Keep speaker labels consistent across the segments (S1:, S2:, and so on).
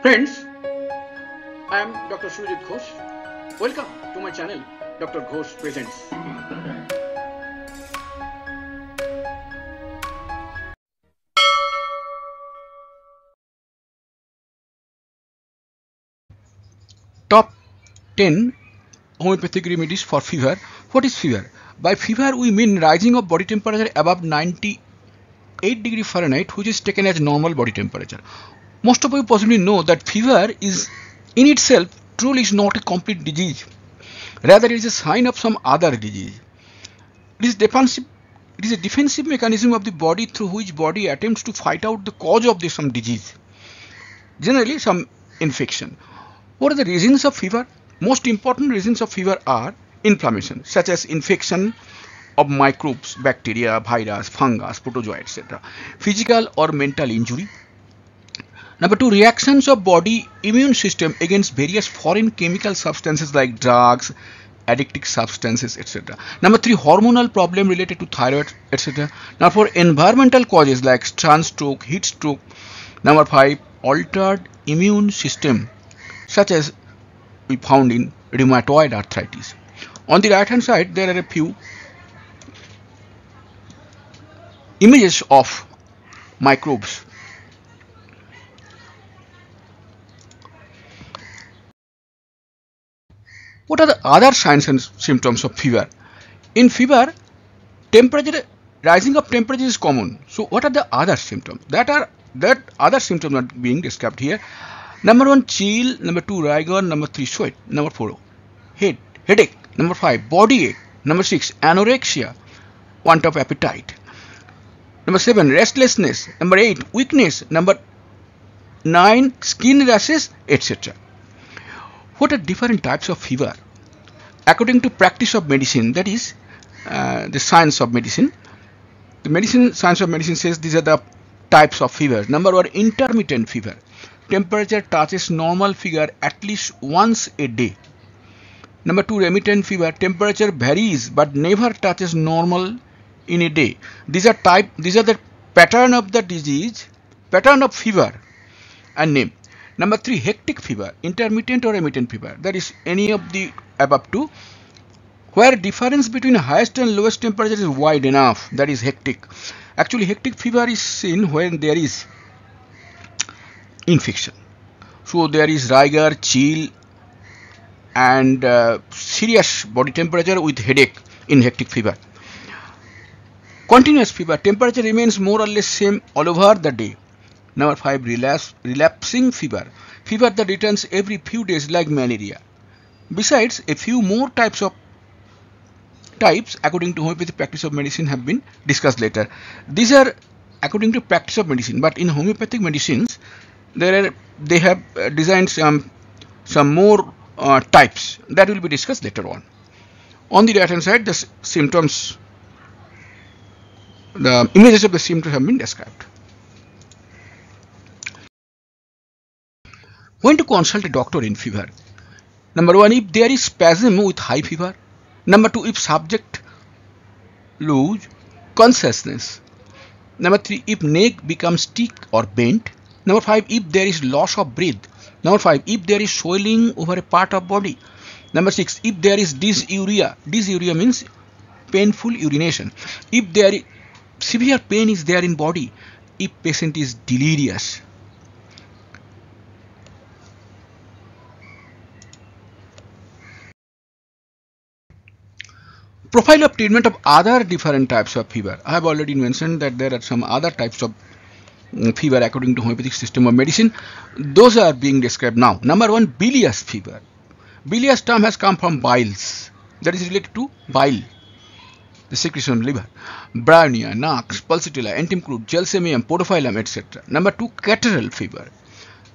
S1: Friends, I am Dr. Surajit Ghosh. Welcome to my channel, Dr. Ghosh Presents. Top 10 homeopathic remedies for fever. What is fever? By fever, we mean rising of body temperature above 98 degree Fahrenheit, which is taken as normal body temperature. Most of you possibly know that fever is in itself truly is not a complete disease. Rather, it is a sign of some other disease. It is defensive. It is a defensive mechanism of the body through which body attempts to fight out the cause of the some disease. Generally, some infection. What are the reasons of fever? Most important reasons of fever are inflammation, such as infection of microbes, bacteria, virus, fungus, protozoa, etc. Physical or mental injury. Number two, reactions of body immune system against various foreign chemical substances like drugs, addictive substances, etc. Number three, hormonal problem related to thyroid, etc. Number four, environmental causes like sunstroke, heat stroke. Number five, altered immune system, such as we found in rheumatoid arthritis. On the right hand side, there are a few images of microbes. What are the other signs and symptoms of fever? In fever, temperature rising of temperature is common. So what are the other symptoms? That are that other symptoms are being described here. Number one, chill. Number two, rigor. Number three, sweat. Number four, head, headache. Number five, body ache. Number six, anorexia, want of appetite. Number seven, restlessness. Number eight, weakness. Number nine, skin rashes, etc. What are different types of fever? According to practice of medicine, that is uh, the science of medicine, the medicine science of medicine says these are the types of fever. Number one, intermittent fever. Temperature touches normal figure at least once a day. Number two, remittent fever. Temperature varies but never touches normal in a day. These are type. These are the pattern of the disease, pattern of fever, and name. Number three, hectic fever, intermittent or remittent fever. That is any of the above two, where difference between highest and lowest temperature is wide enough. That is hectic. Actually, hectic fever is seen when there is infection. So there is rigor, chill, and uh, serious body temperature with headache in hectic fever. Continuous fever, temperature remains more or less same all over the day. Number 5 relapse, relapsing fever, fever that returns every few days like malaria. Besides, a few more types of types according to homeopathic practice of medicine have been discussed later. These are according to practice of medicine, but in homeopathic medicines, there are they have uh, designed some some more uh, types that will be discussed later on. On the right hand side, the symptoms, the images of the symptoms have been described. When to consult a doctor in fever? Number one, if there is spasm with high fever. Number two, if subject lose consciousness. Number three, if neck becomes stiff or bent. Number five, if there is loss of breath. Number five, if there is swelling over a part of body. Number six, if there is dysuria. Dysuria means painful urination. If there is severe pain is there in body. If patient is delirious. Profile of treatment of other different types of fever. I have already mentioned that there are some other types of mm, fever according to homeopathic system of medicine. Those are being described now. Number one, bilious fever. Bilious term has come from biles. That is related to bile, the secretion of liver. Bryonia, Nux, Pulsatilla, Entemcrude, Gelsemium, Podophyllum, etc. Number two, catarrhal fever.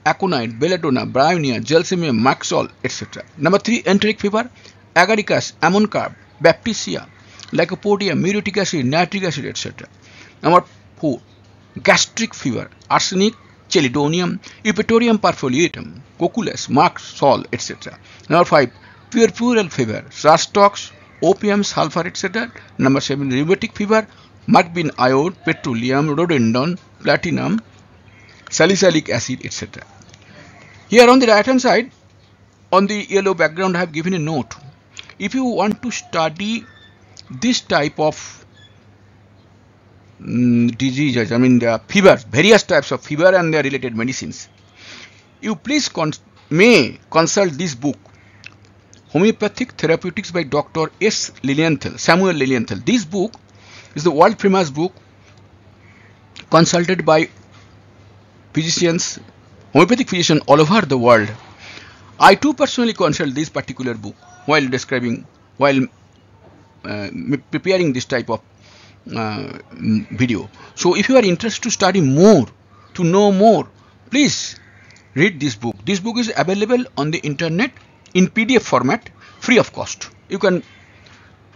S1: Aconite, Belladonna, Bryonia, Gelsemium, Merc sol, etc. Number three, enteric fever. Agaricus, Ammon-carb, Perfoliatum, cocculus, mark sol, etc. Number 5, puerperal fever, rastox, opium, sulfur, etc. Number 7, rheumatic fever, mercury iode, petroleum, rhododendron, platinum, salicylic acid, etc. Here on the right hand side, on the yellow background, I have given a note. If you want to study this type of mm, diseases, I mean the fevers, various types of fever and their related medicines, you please may consult this book Homeopathic Therapeutics by Dr. S. Lilienthal, Samuel Lilienthal. This book is the world famous book consulted by physicians, homeopathic physicians all over the world. I too personally consult this particular book while describing, while uh, preparing this type of uh, video. So if you are interested to study more, to know more, please read this book. This book is available on the internet in PDF format free of cost. You can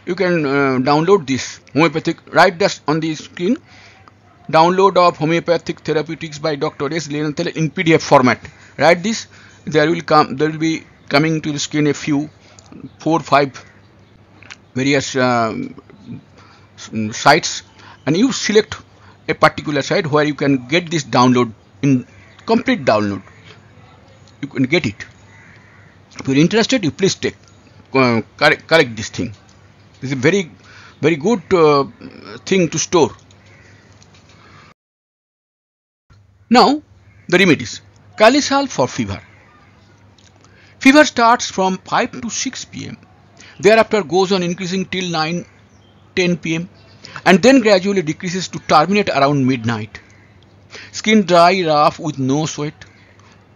S1: you can uh, download this homeopathic right just on the screen download of homeopathic therapeutics by Dr. S. Lilienthal in PDF format. Write this there will come there will be coming to the screen a few four five various uh, sites. And you select a particular site where you can get this download in complete download. You can get it. If you're interested you please take uh, correct, correct this thing. This is a very very good uh, thing to store. Now the remedies. Kalisal for fever fever starts from 5 to 6 pm thereafter goes on increasing till 9 10 pm and then gradually decreases to terminate around midnight skin dry rough with no sweat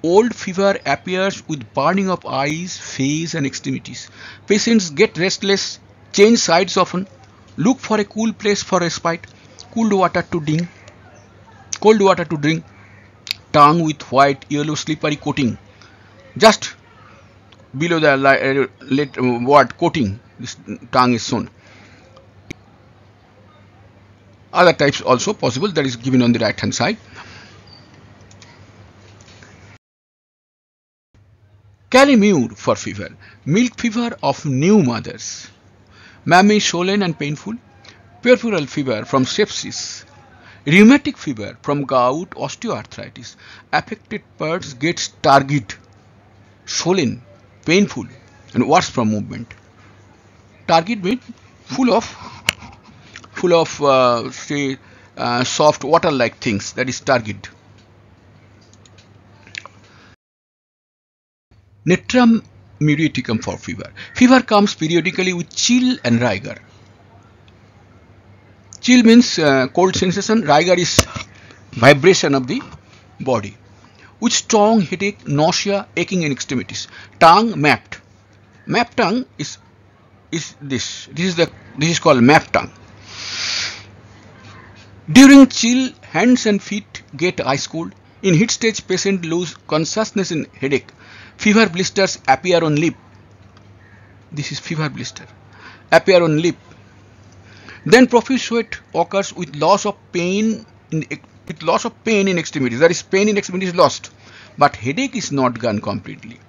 S1: Old fever appears with burning of eyes, face and extremities. Patients get restless, change sides often, look for a cool place for respite, cold water to drink, cold water to drink, tongue with white, yellow, slippery coating. Just below the uh, uh, word coating, this tongue is shown. Other types also possible that is given on the right hand side. Kali mur for fever, milk fever of new mothers, mammy swollen and painful, puerperal fever from sepsis, rheumatic fever from gout, osteoarthritis, affected parts get turgid, swollen, painful and worse from movement. Turgid means full of full of uh, say uh, soft water like things that is turgid. Natrum muriaticum for fever. Fever comes periodically with chill and rigor. Chill means uh, cold sensation, rigor is vibration of the body. With strong headache, nausea, aching in extremities. Tongue mapped. Mapped tongue is is this. This is the this is called mapped tongue. During chill, hands and feet get ice cold. In heat stage, patient lose consciousness in headache. Fever blisters appear on lip. This is fever blister. Appear on lip. Then profuse sweat occurs with loss of pain in with loss of pain in extremities. That is pain in extremities lost. But headache is not gone completely.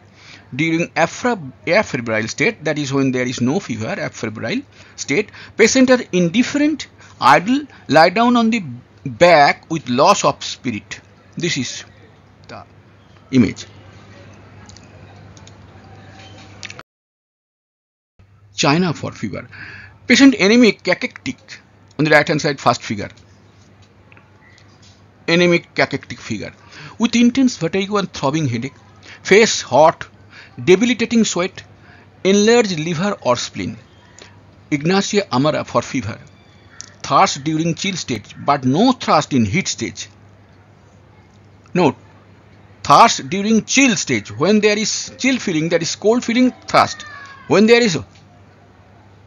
S1: During afebrile state, that is when there is no fever, afebrile state, patient are indifferent, idle, lie down on the back with loss of spirit. This is the image. China for fever. Patient anemic cachectic on the right hand side first figure. Anemic cachectic figure with intense vertigo and throbbing headache, face hot, debilitating sweat, enlarged liver or spleen. Ignatia amara for fever. Thirst during chill stage but no thirst in heat stage. Note, thirst during chill stage when there is chill feeling that is cold feeling thirst. When there is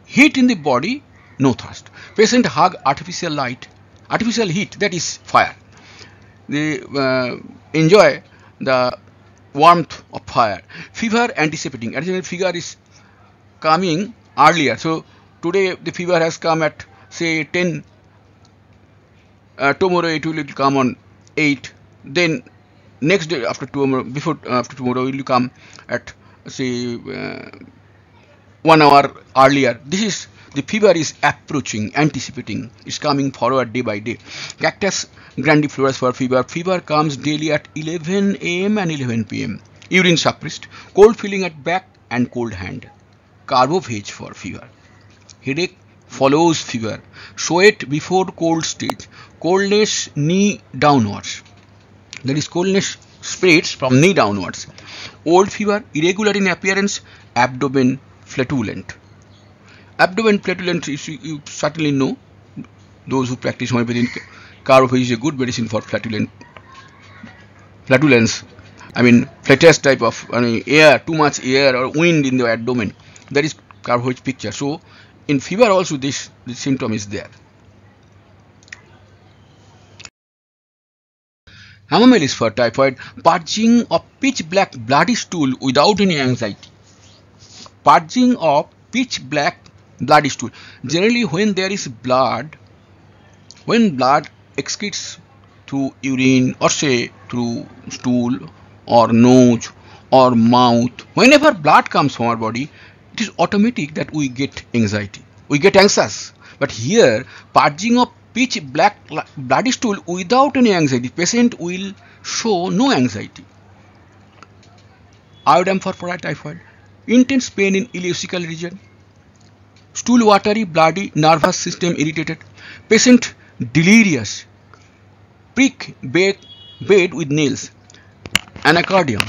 S1: Heat in the body, no thirst. Patient hug artificial light, artificial heat, that is fire. They uh, enjoy the warmth of fire. Fever anticipating. Additional fever is coming earlier. So today the fever has come at say 10. Uh, tomorrow it will come on 8. Then next day after tomorrow, before after tomorrow, it will come at say uh, one hour earlier. This is the fever is approaching, anticipating, it's coming forward day by day. Cactus grandiflorus for fever. Fever comes daily at 11 am and 11 pm. urine suppressed, cold feeling at back and cold hand, Carbo veg for fever, headache follows fever, sweat before cold stage, coldness knee downwards, that is coldness spreads from knee downwards, old fever, irregular in appearance, abdomen flatulent. Abdomen flatulent, you, you certainly know, those who practice homeopathy, Carbo veg is a good medicine for flatulent flatulence I mean flatus type of I mean, air, too much air or wind in the abdomen. That is carbohydrate picture. So in fever also this, this symptom is there. Chamomile is for typhoid, purging of pitch black bloody stool without any anxiety. Purging of pitch black bloody stool. Generally when there is blood, when blood excretes through urine or say through stool or nose or mouth, whenever blood comes from our body, it is automatic that we get anxiety. We get anxious. But here, purging of pitch black bloody stool without any anxiety, patient will show no anxiety. Iodine for typhoid, intense pain in ileocecal region, stool watery, bloody, nervous system irritated, patient delirious, prick bed, bed with nails, anacardium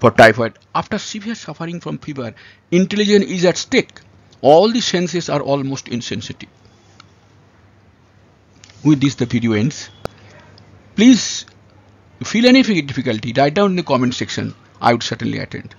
S1: for typhoid. After severe suffering from fever, intelligence is at stake. All the senses are almost insensitive. With this the video ends. Please, feel any difficulty, write down in the comment section. I would certainly attend.